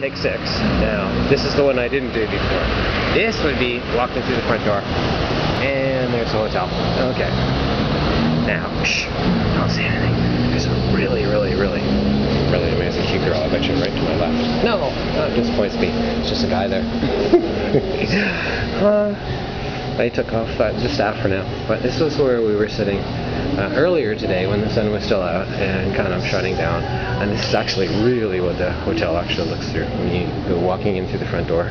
take six. Now, this is the one I didn't do before. This would be walking through the front door, and there's the hotel. Okay. Now, shh, don't say anything. There's a really, really, really, really amazing cute girl. I bet you right to my left. No, that disappoints me. It's just a guy there. uh, I took off uh, just after now, but this was where we were sitting uh, earlier today when the sun was still out and kind of shutting down. And this is actually really what the hotel actually looks through when you go walking in through the front door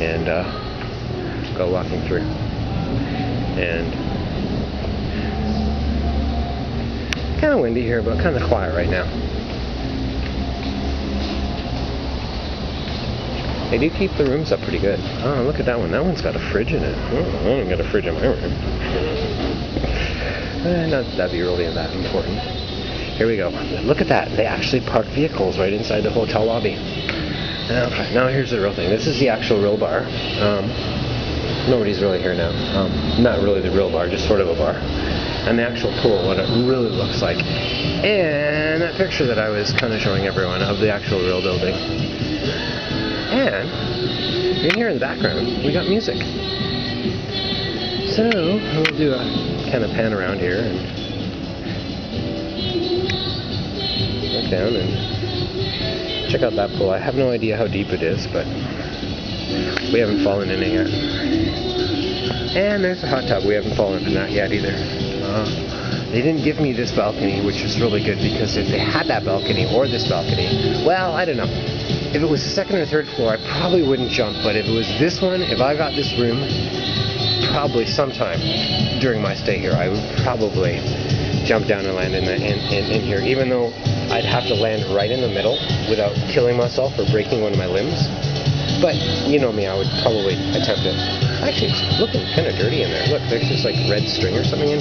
and uh, go walking through. And kind of windy here, but kind of quiet right now. They do keep the rooms up pretty good. Oh, look at that one. That one's got a fridge in it. Oh, I don't got a fridge in my room. Eh, not that that'd be really that important. Here we go. Look at that. They actually park vehicles right inside the hotel lobby. Okay, now here's the real thing. This is the actual real bar. Um, nobody's really here now. Um, not really the real bar, just sort of a bar. And the actual pool, what it really looks like. And that picture that I was kind of showing everyone of the actual real building. And in here in the background, we got music. So we'll do a kind of pan around here and look down and check out that pool. I have no idea how deep it is, but we haven't fallen in it yet. And there's a hot tub. We haven't fallen in that yet either. Uh, they didn't give me this balcony, which is really good because if they had that balcony or this balcony, well, I don't know. If it was the second or third floor, I probably wouldn't jump. But if it was this one, if I got this room, probably sometime during my stay here, I would probably jump down and land in, the, in, in, in here, even though I'd have to land right in the middle without killing myself or breaking one of my limbs. But you know me, I would probably attempt it. Actually, it's looking kind of dirty in there. Look, there's just like red string or something in